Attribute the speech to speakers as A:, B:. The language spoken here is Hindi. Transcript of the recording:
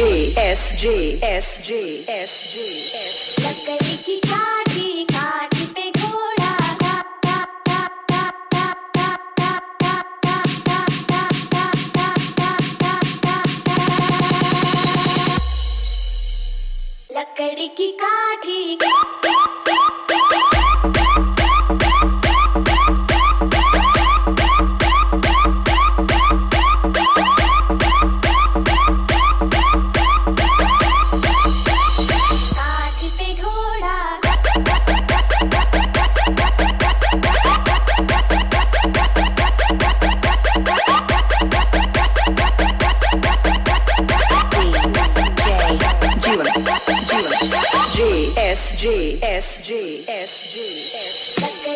A: J S J S J S
B: J S. लकड़ी की काठी
A: S G S G S
B: G.